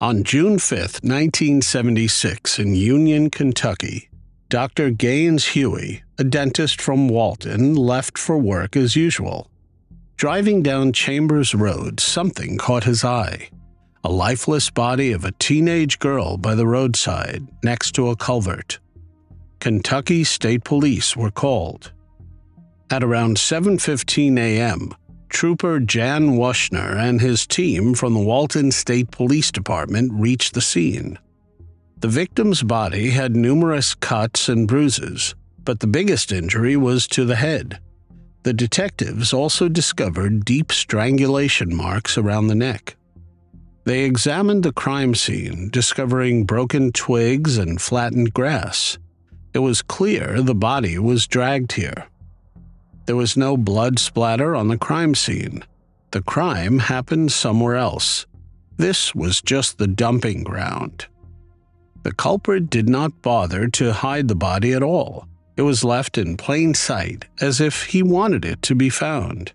On June 5, 1976, in Union, Kentucky, Dr. Gaines Huey, a dentist from Walton, left for work as usual. Driving down Chambers Road, something caught his eye a lifeless body of a teenage girl by the roadside next to a culvert. Kentucky State Police were called. At around 7:15 a.m., Trooper Jan Wushner and his team from the Walton State Police Department reached the scene. The victim's body had numerous cuts and bruises, but the biggest injury was to the head. The detectives also discovered deep strangulation marks around the neck. They examined the crime scene, discovering broken twigs and flattened grass. It was clear the body was dragged here. There was no blood splatter on the crime scene. The crime happened somewhere else. This was just the dumping ground. The culprit did not bother to hide the body at all. It was left in plain sight, as if he wanted it to be found.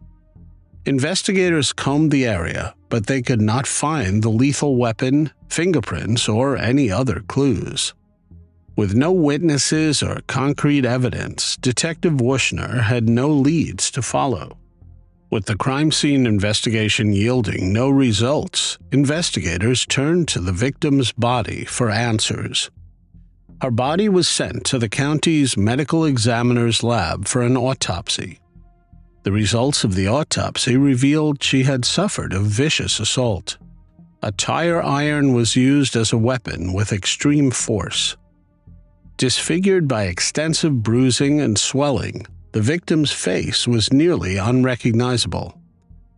Investigators combed the area, but they could not find the lethal weapon, fingerprints, or any other clues. With no witnesses or concrete evidence, Detective Wushner had no leads to follow. With the crime scene investigation yielding no results, investigators turned to the victim's body for answers. Her body was sent to the county's medical examiner's lab for an autopsy. The results of the autopsy revealed she had suffered a vicious assault. A tire iron was used as a weapon with extreme force. Disfigured by extensive bruising and swelling, the victim's face was nearly unrecognizable.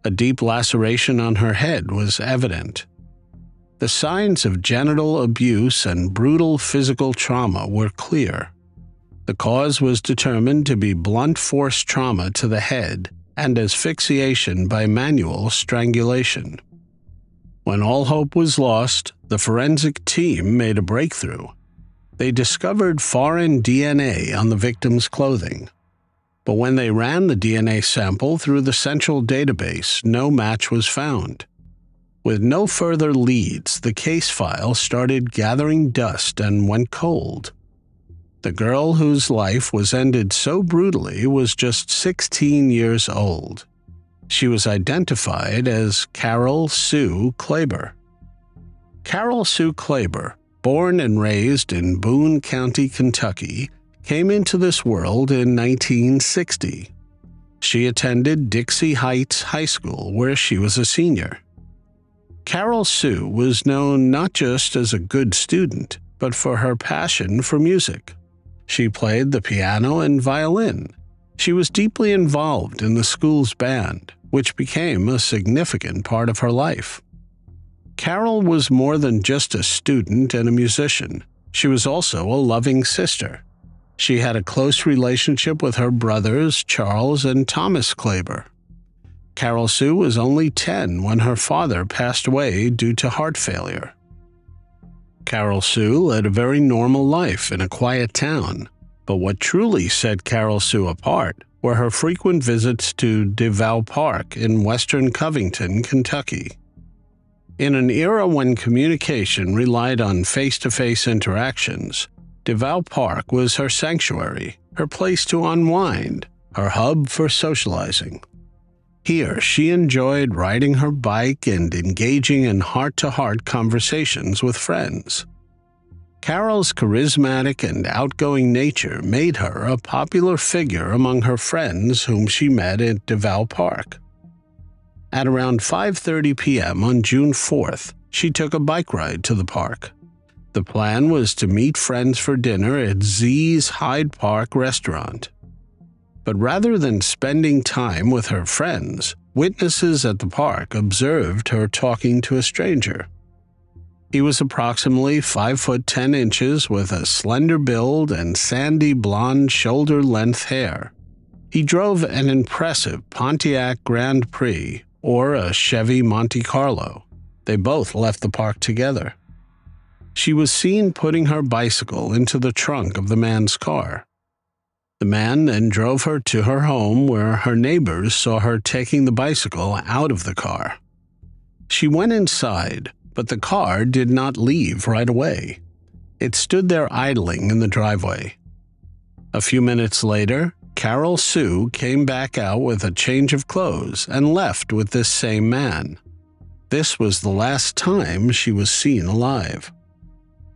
A deep laceration on her head was evident. The signs of genital abuse and brutal physical trauma were clear. The cause was determined to be blunt force trauma to the head and asphyxiation by manual strangulation. When all hope was lost, the forensic team made a breakthrough they discovered foreign DNA on the victim's clothing. But when they ran the DNA sample through the central database, no match was found. With no further leads, the case file started gathering dust and went cold. The girl whose life was ended so brutally was just 16 years old. She was identified as Carol Sue Klaber. Carol Sue Klaber born and raised in Boone County, Kentucky, came into this world in 1960. She attended Dixie Heights High School, where she was a senior. Carol Sue was known not just as a good student, but for her passion for music. She played the piano and violin. She was deeply involved in the school's band, which became a significant part of her life. Carol was more than just a student and a musician. She was also a loving sister. She had a close relationship with her brothers, Charles and Thomas Klaber. Carol Sue was only 10 when her father passed away due to heart failure. Carol Sue led a very normal life in a quiet town, but what truly set Carol Sue apart were her frequent visits to Devou Park in western Covington, Kentucky. In an era when communication relied on face to face interactions, Devou Park was her sanctuary, her place to unwind, her hub for socializing. Here, she enjoyed riding her bike and engaging in heart to heart conversations with friends. Carol's charismatic and outgoing nature made her a popular figure among her friends whom she met at Devou Park. At around 5:30 p.m. on June 4th, she took a bike ride to the park. The plan was to meet friends for dinner at Z's Hyde Park restaurant. But rather than spending time with her friends, witnesses at the park observed her talking to a stranger. He was approximately 5 foot 10 inches with a slender build and sandy blonde shoulder length hair. He drove an impressive Pontiac Grand Prix or a Chevy Monte Carlo. They both left the park together. She was seen putting her bicycle into the trunk of the man's car. The man then drove her to her home where her neighbors saw her taking the bicycle out of the car. She went inside, but the car did not leave right away. It stood there idling in the driveway. A few minutes later, Carol Sue came back out with a change of clothes and left with this same man. This was the last time she was seen alive.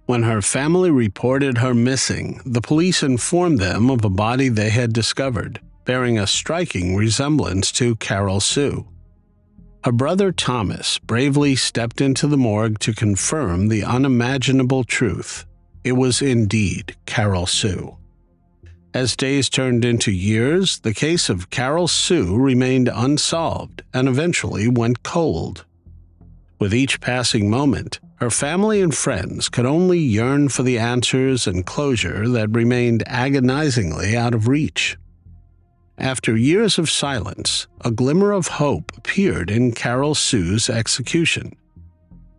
When her family reported her missing, the police informed them of a body they had discovered, bearing a striking resemblance to Carol Sue. Her brother Thomas bravely stepped into the morgue to confirm the unimaginable truth. It was indeed Carol Sue. As days turned into years, the case of Carol Sue remained unsolved and eventually went cold. With each passing moment, her family and friends could only yearn for the answers and closure that remained agonizingly out of reach. After years of silence, a glimmer of hope appeared in Carol Sue's execution.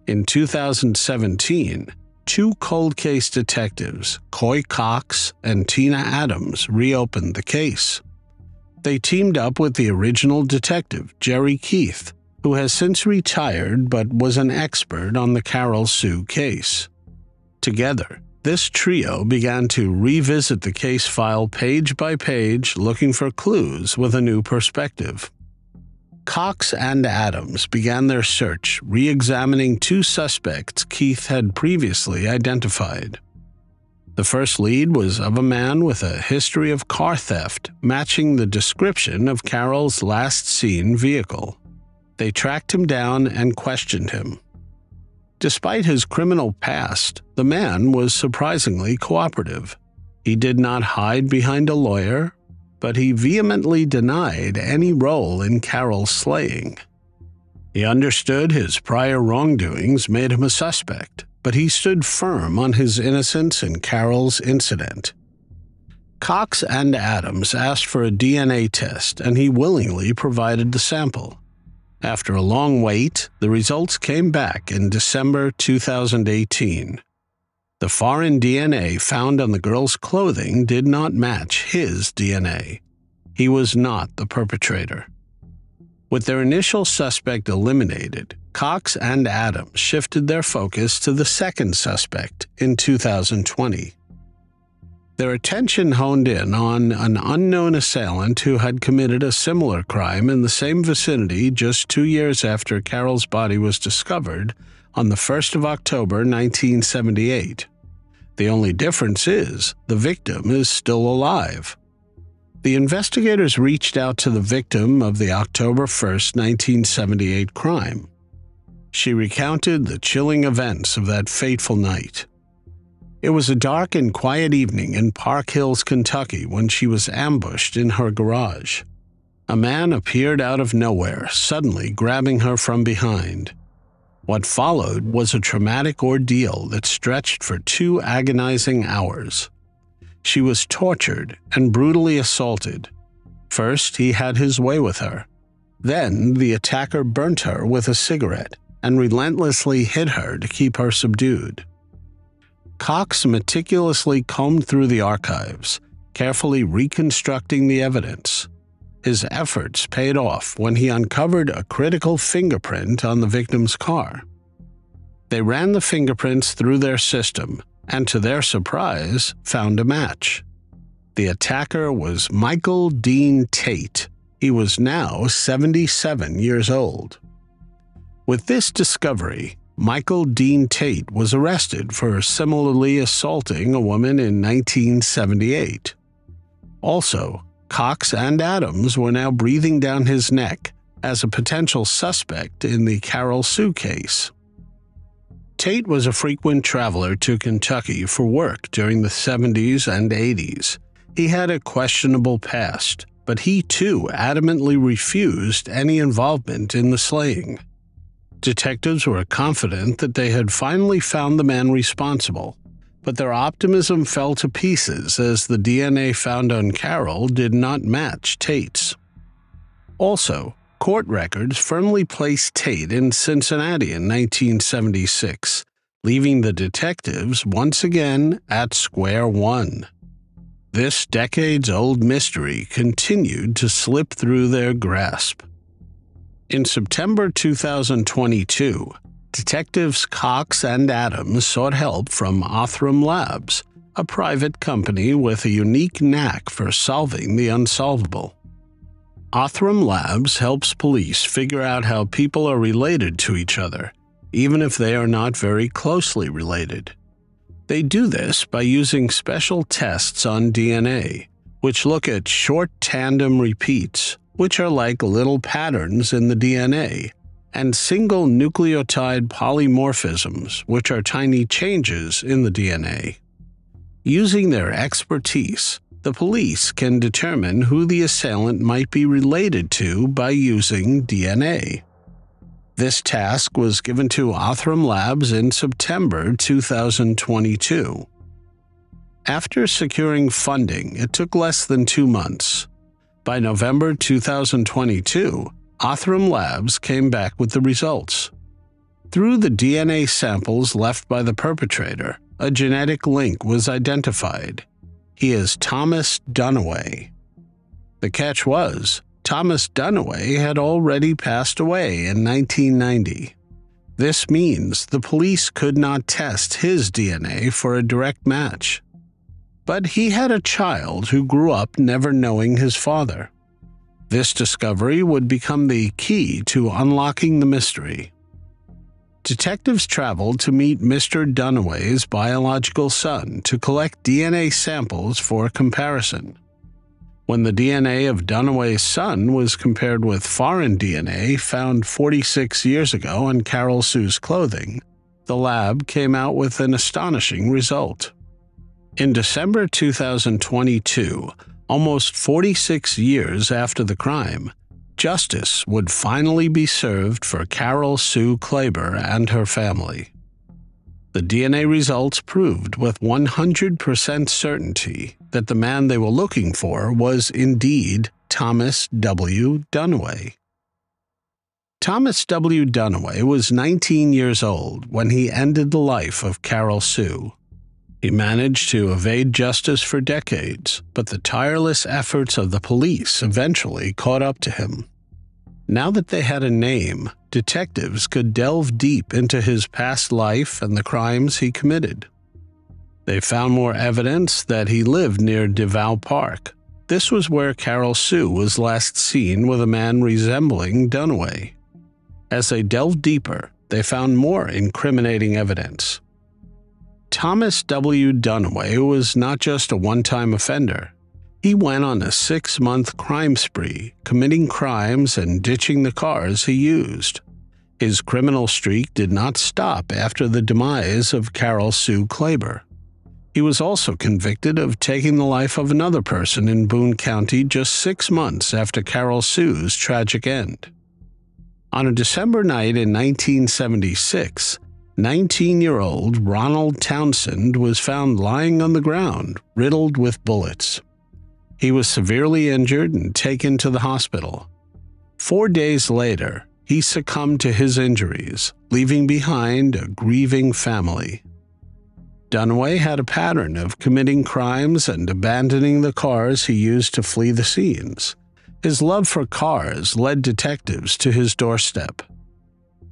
In 2017, two cold case detectives, Coy Cox and Tina Adams, reopened the case. They teamed up with the original detective, Jerry Keith, who has since retired but was an expert on the Carol Sue case. Together, this trio began to revisit the case file page by page, looking for clues with a new perspective. Cox and Adams began their search, re examining two suspects Keith had previously identified. The first lead was of a man with a history of car theft, matching the description of Carol's last seen vehicle. They tracked him down and questioned him. Despite his criminal past, the man was surprisingly cooperative. He did not hide behind a lawyer, but he vehemently denied any role in Carol's slaying. He understood his prior wrongdoings made him a suspect, but he stood firm on his innocence in Carol's incident. Cox and Adams asked for a DNA test, and he willingly provided the sample. After a long wait, the results came back in December 2018. The foreign DNA found on the girl's clothing did not match his DNA. He was not the perpetrator. With their initial suspect eliminated, Cox and Adams shifted their focus to the second suspect in 2020. Their attention honed in on an unknown assailant who had committed a similar crime in the same vicinity just two years after Carol's body was discovered on the 1st of October 1978. The only difference is the victim is still alive. The investigators reached out to the victim of the October 1st, 1978 crime. She recounted the chilling events of that fateful night. It was a dark and quiet evening in Park Hills, Kentucky, when she was ambushed in her garage. A man appeared out of nowhere, suddenly grabbing her from behind. What followed was a traumatic ordeal that stretched for two agonizing hours. She was tortured and brutally assaulted. First, he had his way with her. Then, the attacker burnt her with a cigarette and relentlessly hit her to keep her subdued. Cox meticulously combed through the archives, carefully reconstructing the evidence. His efforts paid off when he uncovered a critical fingerprint on the victim's car. They ran the fingerprints through their system and, to their surprise, found a match. The attacker was Michael Dean Tate. He was now 77 years old. With this discovery, Michael Dean Tate was arrested for similarly assaulting a woman in 1978. Also, Cox and Adams were now breathing down his neck as a potential suspect in the Carol Sue case. Tate was a frequent traveler to Kentucky for work during the 70s and 80s. He had a questionable past, but he too adamantly refused any involvement in the slaying. Detectives were confident that they had finally found the man responsible, but their optimism fell to pieces as the DNA found on Carol did not match Tate's. Also, court records firmly placed Tate in Cincinnati in 1976, leaving the detectives once again at square one. This decades old mystery continued to slip through their grasp. In September 2022, Detectives Cox and Adams sought help from Othram Labs, a private company with a unique knack for solving the unsolvable. Othram Labs helps police figure out how people are related to each other, even if they are not very closely related. They do this by using special tests on DNA, which look at short tandem repeats, which are like little patterns in the DNA, and single nucleotide polymorphisms, which are tiny changes in the DNA. Using their expertise, the police can determine who the assailant might be related to by using DNA. This task was given to Othram Labs in September 2022. After securing funding, it took less than two months. By November 2022, Othram Labs came back with the results. Through the DNA samples left by the perpetrator, a genetic link was identified. He is Thomas Dunaway. The catch was, Thomas Dunaway had already passed away in 1990. This means the police could not test his DNA for a direct match. But he had a child who grew up never knowing his father. This discovery would become the key to unlocking the mystery. Detectives traveled to meet Mr. Dunaway's biological son to collect DNA samples for comparison. When the DNA of Dunaway's son was compared with foreign DNA found 46 years ago on Carol Sue's clothing, the lab came out with an astonishing result. In December 2022, almost 46 years after the crime, justice would finally be served for Carol Sue Klaber and her family. The DNA results proved with 100% certainty that the man they were looking for was indeed Thomas W. Dunaway. Thomas W. Dunaway was 19 years old when he ended the life of Carol Sue. He managed to evade justice for decades, but the tireless efforts of the police eventually caught up to him. Now that they had a name, detectives could delve deep into his past life and the crimes he committed. They found more evidence that he lived near Devou Park. This was where Carol Sue was last seen with a man resembling Dunaway. As they delved deeper, they found more incriminating evidence. Thomas W. Dunaway was not just a one time offender. He went on a six month crime spree, committing crimes and ditching the cars he used. His criminal streak did not stop after the demise of Carol Sue Klaber. He was also convicted of taking the life of another person in Boone County just six months after Carol Sue's tragic end. On a December night in 1976, 19 year old Ronald Townsend was found lying on the ground, riddled with bullets. He was severely injured and taken to the hospital. Four days later, he succumbed to his injuries, leaving behind a grieving family. Dunaway had a pattern of committing crimes and abandoning the cars he used to flee the scenes. His love for cars led detectives to his doorstep.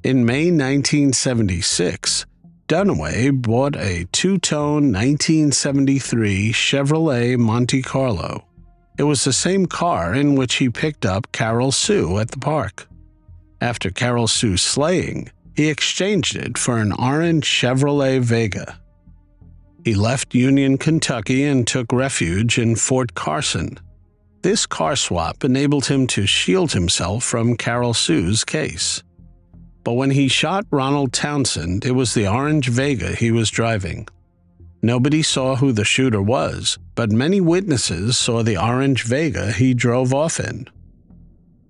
In May 1976, Dunaway bought a two tone 1973 Chevrolet Monte Carlo. It was the same car in which he picked up Carol Sue at the park. After Carol Sue's slaying, he exchanged it for an orange Chevrolet Vega. He left Union, Kentucky and took refuge in Fort Carson. This car swap enabled him to shield himself from Carol Sue's case. But when he shot Ronald Townsend, it was the orange Vega he was driving. Nobody saw who the shooter was, but many witnesses saw the orange Vega he drove off in.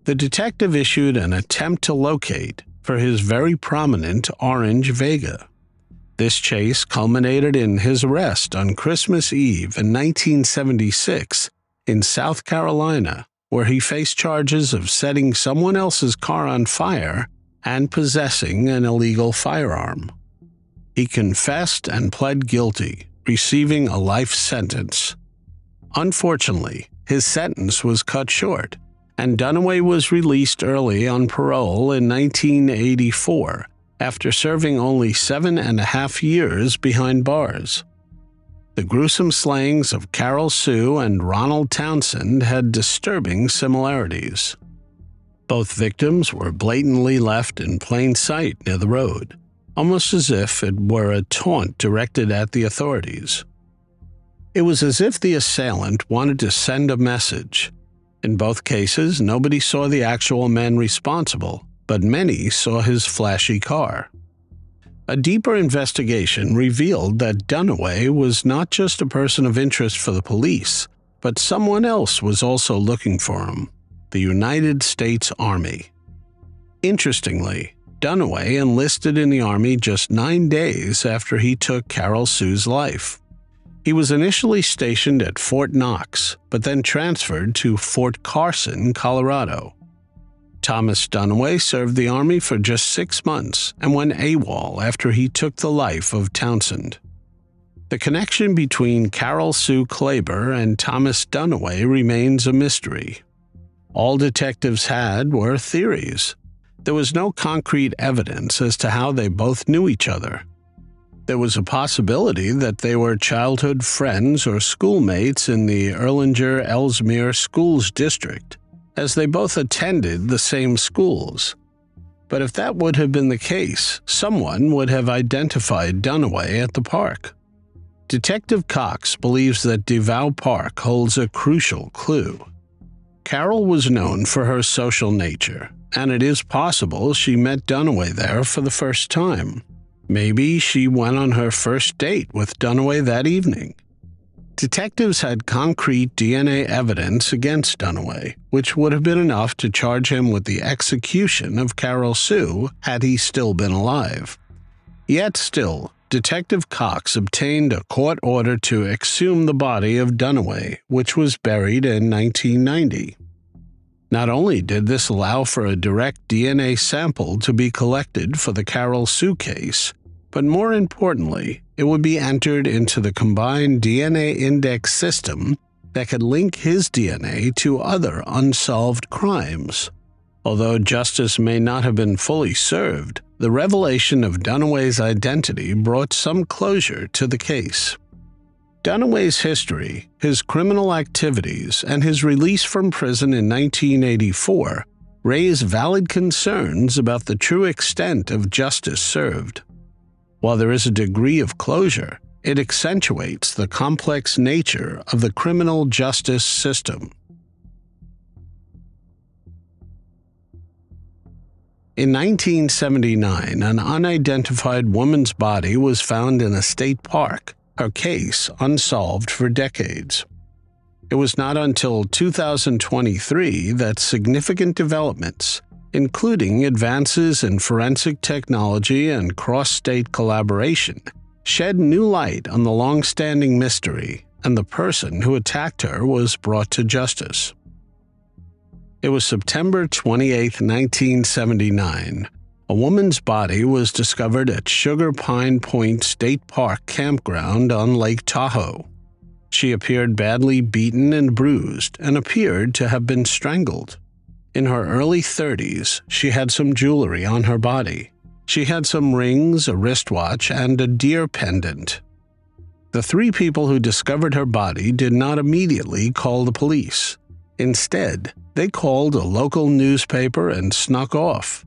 The detective issued an attempt to locate for his very prominent orange Vega. This chase culminated in his arrest on Christmas Eve in 1976 in South Carolina, where he faced charges of setting someone else's car on fire and possessing an illegal firearm. He confessed and pled guilty, receiving a life sentence. Unfortunately, his sentence was cut short, and Dunaway was released early on parole in 1984 after serving only seven and a half years behind bars. The gruesome slayings of Carol Sue and Ronald Townsend had disturbing similarities. Both victims were blatantly left in plain sight near the road, almost as if it were a taunt directed at the authorities. It was as if the assailant wanted to send a message. In both cases, nobody saw the actual man responsible, but many saw his flashy car. A deeper investigation revealed that Dunaway was not just a person of interest for the police, but someone else was also looking for him the United States Army. Interestingly, Dunaway enlisted in the Army just nine days after he took Carol Sue's life. He was initially stationed at Fort Knox, but then transferred to Fort Carson, Colorado. Thomas Dunaway served the Army for just six months and went AWOL after he took the life of Townsend. The connection between Carol Sue Klaber and Thomas Dunaway remains a mystery. All detectives had were theories. There was no concrete evidence as to how they both knew each other. There was a possibility that they were childhood friends or schoolmates in the Erlanger Elsmere Schools District as they both attended the same schools. But if that would have been the case, someone would have identified Dunaway at the park. Detective Cox believes that Devou Park holds a crucial clue. Carol was known for her social nature, and it is possible she met Dunaway there for the first time. Maybe she went on her first date with Dunaway that evening. Detectives had concrete DNA evidence against Dunaway, which would have been enough to charge him with the execution of Carol Sue had he still been alive. Yet still, Detective Cox obtained a court order to exhume the body of Dunaway, which was buried in 1990. Not only did this allow for a direct DNA sample to be collected for the Carol Sue case, but more importantly, it would be entered into the combined DNA index system that could link his DNA to other unsolved crimes. Although justice may not have been fully served, the revelation of Dunaway's identity brought some closure to the case. Dunaway's history, his criminal activities, and his release from prison in 1984 raise valid concerns about the true extent of justice served. While there is a degree of closure, it accentuates the complex nature of the criminal justice system. In 1979, an unidentified woman's body was found in a state park, her case unsolved for decades. It was not until 2023 that significant developments, including advances in forensic technology and cross state collaboration, shed new light on the long standing mystery, and the person who attacked her was brought to justice. It was September 28, 1979. A woman's body was discovered at Sugar Pine Point State Park campground on Lake Tahoe. She appeared badly beaten and bruised and appeared to have been strangled. In her early 30s, she had some jewelry on her body. She had some rings, a wristwatch, and a deer pendant. The three people who discovered her body did not immediately call the police. Instead, they called a local newspaper and snuck off.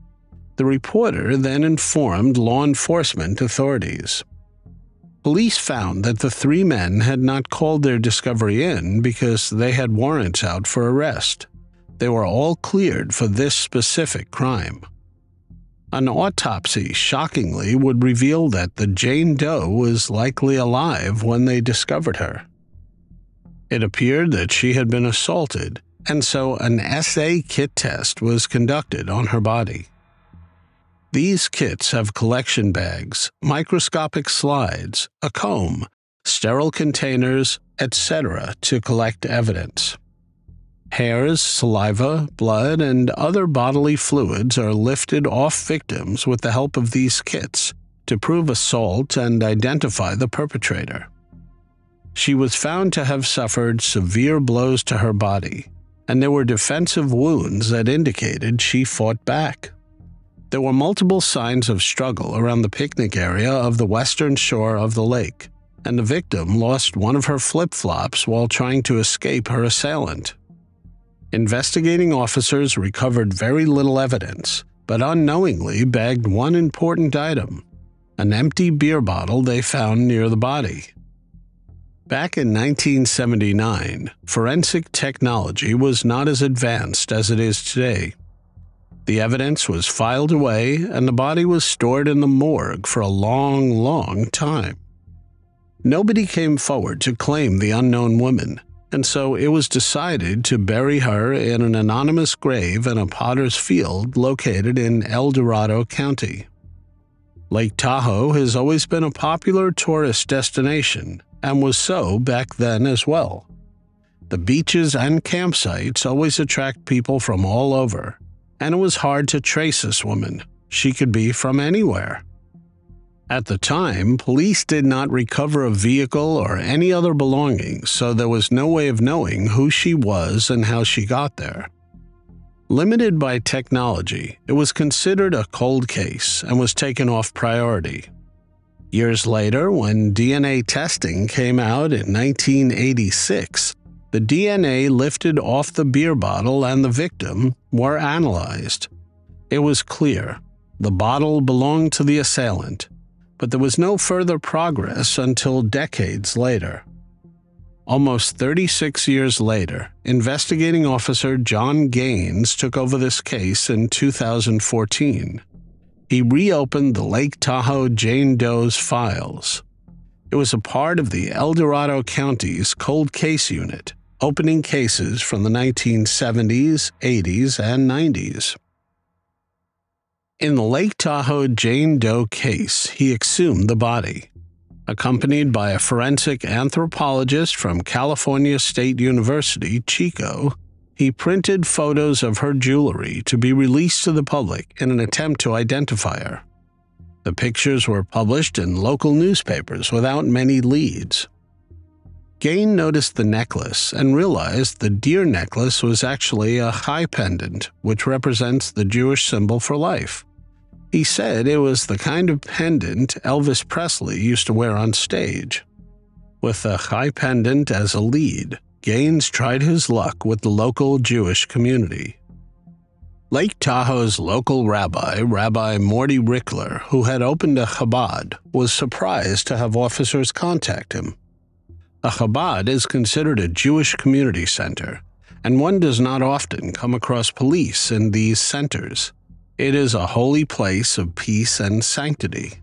The reporter then informed law enforcement authorities. Police found that the three men had not called their discovery in because they had warrants out for arrest. They were all cleared for this specific crime. An autopsy shockingly would reveal that the Jane Doe was likely alive when they discovered her. It appeared that she had been assaulted, and so an SA kit test was conducted on her body. These kits have collection bags, microscopic slides, a comb, sterile containers, etc. to collect evidence. Hairs, saliva, blood, and other bodily fluids are lifted off victims with the help of these kits to prove assault and identify the perpetrator. She was found to have suffered severe blows to her body, and there were defensive wounds that indicated she fought back. There were multiple signs of struggle around the picnic area of the western shore of the lake, and the victim lost one of her flip flops while trying to escape her assailant. Investigating officers recovered very little evidence, but unknowingly bagged one important item an empty beer bottle they found near the body. Back in 1979, forensic technology was not as advanced as it is today. The evidence was filed away, and the body was stored in the morgue for a long, long time. Nobody came forward to claim the unknown woman, and so it was decided to bury her in an anonymous grave in a potter's field located in El Dorado County. Lake Tahoe has always been a popular tourist destination and was so back then as well. The beaches and campsites always attract people from all over, and it was hard to trace this woman. She could be from anywhere. At the time, police did not recover a vehicle or any other belongings, so there was no way of knowing who she was and how she got there. Limited by technology, it was considered a cold case and was taken off priority. Years later, when DNA testing came out in 1986, the DNA lifted off the beer bottle and the victim were analyzed. It was clear the bottle belonged to the assailant, but there was no further progress until decades later. Almost 36 years later, investigating officer John Gaines took over this case in 2014. He reopened the Lake Tahoe Jane Doe's files. It was a part of the El Dorado County's Cold Case Unit, opening cases from the 1970s, 80s, and 90s. In the Lake Tahoe Jane Doe case, he exhumed the body. Accompanied by a forensic anthropologist from California State University, Chico, he printed photos of her jewelry to be released to the public in an attempt to identify her. The pictures were published in local newspapers without many leads. Gain noticed the necklace and realized the deer necklace was actually a chai pendant, which represents the Jewish symbol for life. He said it was the kind of pendant Elvis Presley used to wear on stage. With the chai pendant as a lead, Gaines tried his luck with the local Jewish community. Lake Tahoe's local rabbi, Rabbi Morty Rickler, who had opened a Chabad, was surprised to have officers contact him. A Chabad is considered a Jewish community center, and one does not often come across police in these centers. It is a holy place of peace and sanctity.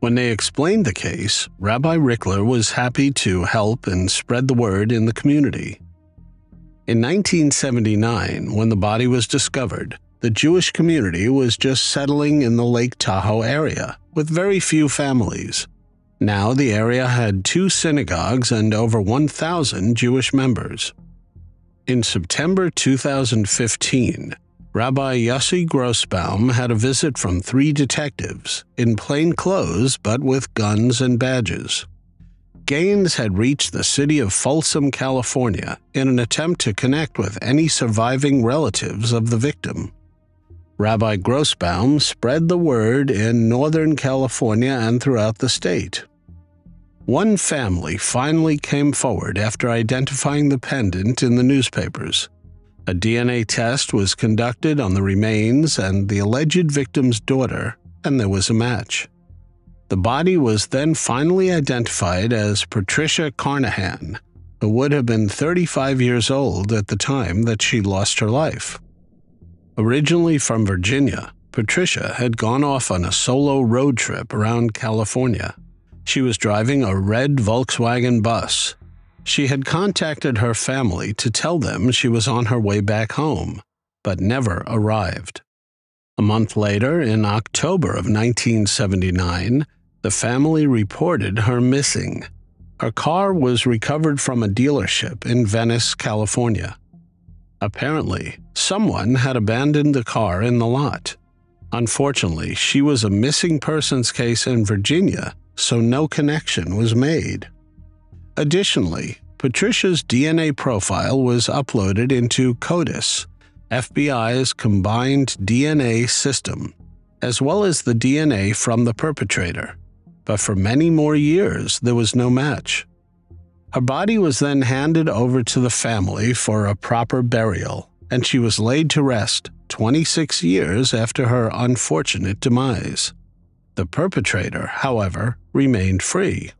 When they explained the case, Rabbi Rickler was happy to help and spread the word in the community. In 1979, when the body was discovered, the Jewish community was just settling in the Lake Tahoe area, with very few families. Now the area had two synagogues and over 1,000 Jewish members. In September 2015, Rabbi Yossi Grossbaum had a visit from three detectives, in plain clothes but with guns and badges. Gaines had reached the city of Folsom, California, in an attempt to connect with any surviving relatives of the victim. Rabbi Grossbaum spread the word in Northern California and throughout the state. One family finally came forward after identifying the pendant in the newspapers. A DNA test was conducted on the remains and the alleged victim's daughter, and there was a match. The body was then finally identified as Patricia Carnahan, who would have been 35 years old at the time that she lost her life. Originally from Virginia, Patricia had gone off on a solo road trip around California. She was driving a red Volkswagen bus. She had contacted her family to tell them she was on her way back home, but never arrived. A month later, in October of 1979, the family reported her missing. Her car was recovered from a dealership in Venice, California. Apparently, someone had abandoned the car in the lot. Unfortunately, she was a missing persons case in Virginia, so no connection was made. Additionally, Patricia's DNA profile was uploaded into CODIS, FBI's combined DNA system. as well as the DNA from the perpetrator, but for many more years there was no match. Her body was then handed over to the family for a proper burial, and she was laid to rest 26 years after her unfortunate demise. The perpetrator, however, remained free.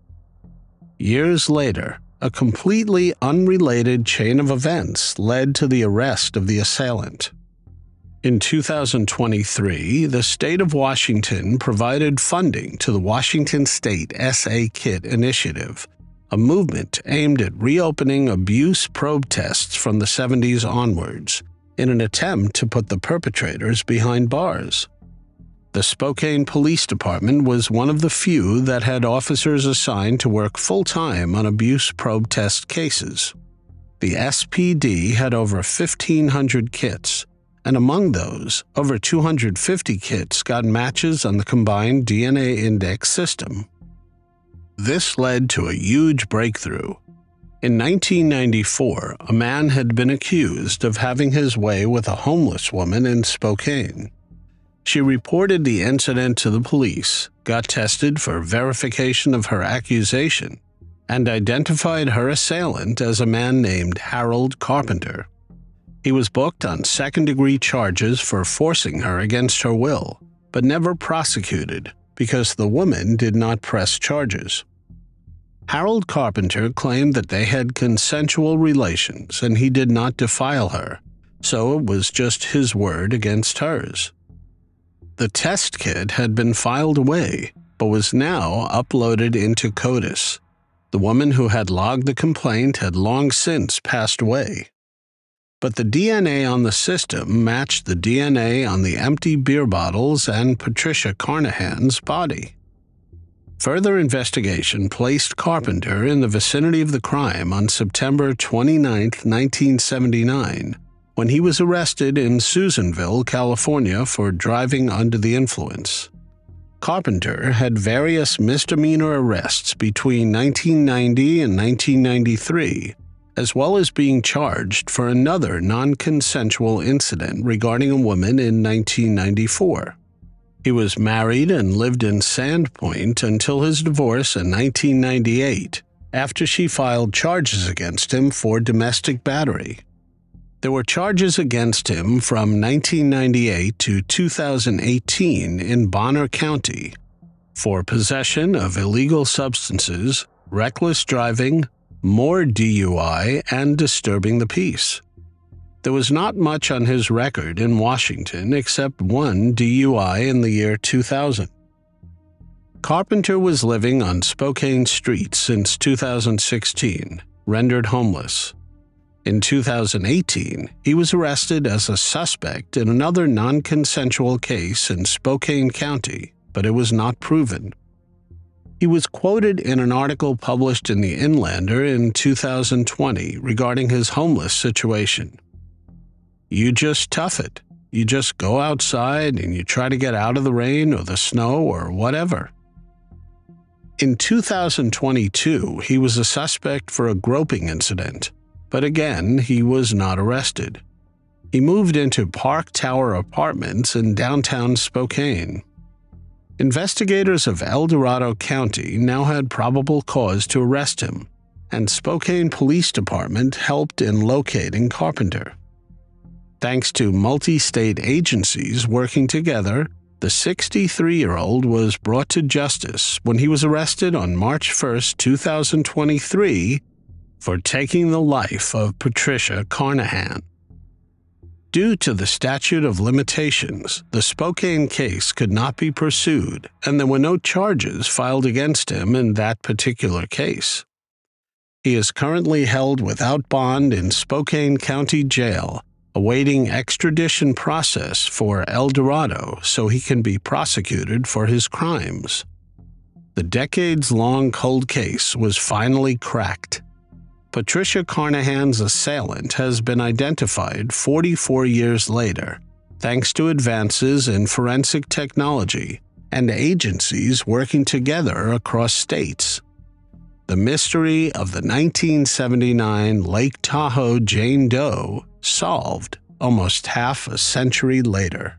Years later, a completely unrelated chain of events led to the arrest of the assailant. In 2023, the state of Washington provided funding to the Washington State SA Kit Initiative, a movement aimed at reopening abuse probe tests from the 70s onwards in an attempt to put the perpetrators behind bars. The Spokane Police Department was one of the few that had officers assigned to work full time on abuse probe test cases. The SPD had over 1,500 kits, and among those, over 250 kits got matches on the combined DNA index system. This led to a huge breakthrough. In 1994, a man had been accused of having his way with a homeless woman in Spokane. She reported the incident to the police, got tested for verification of her accusation, and identified her assailant as a man named Harold Carpenter. He was booked on second degree charges for forcing her against her will, but never prosecuted because the woman did not press charges. Harold Carpenter claimed that they had consensual relations and he did not defile her, so it was just his word against hers. The test kit had been filed away, but was now uploaded into CODIS. The woman who had logged the complaint had long since passed away. But the DNA on the system matched the DNA on the empty beer bottles and Patricia Carnahan's body. Further investigation placed Carpenter in the vicinity of the crime on September 29, 1979 when he was arrested in Susanville, California for driving under the influence. Carpenter had various misdemeanor arrests between 1990 and 1993, as well as being charged for another non consensual incident regarding a woman in 1994. He was married and lived in Sandpoint until his divorce in 1998, after she filed charges against him for domestic battery. There were charges against him from 1998 to 2018 in Bonner County for possession of illegal substances, reckless driving, more DUI, and disturbing the peace. There was not much on his record in Washington except one DUI in the year 2000. Carpenter was living on Spokane Street since 2016, rendered homeless. In 2018, he was arrested as a suspect in another non consensual case in Spokane County, but it was not proven. He was quoted in an article published in The Inlander in 2020 regarding his homeless situation. You just tough it. You just go outside and you try to get out of the rain or the snow or whatever. In 2022, he was a suspect for a groping incident but again, he was not arrested. He moved into Park Tower Apartments in downtown Spokane. Investigators of El Dorado County now had probable cause to arrest him, and Spokane Police Department helped in locating Carpenter. Thanks to multi state agencies working together, the 63 year old was brought to justice when he was arrested on March 1, 2023, for taking the life of Patricia Carnahan. Due to the statute of limitations, the Spokane case could not be pursued, and there were no charges filed against him in that particular case. He is currently held without bond in Spokane County Jail, awaiting extradition process for El Dorado so he can be prosecuted for his crimes. The decades long cold case was finally cracked Patricia Carnahan's assailant has been identified 44 years later, thanks to advances in forensic technology and agencies working together across states. The mystery of the 1979 Lake Tahoe Jane Doe solved almost half a century later.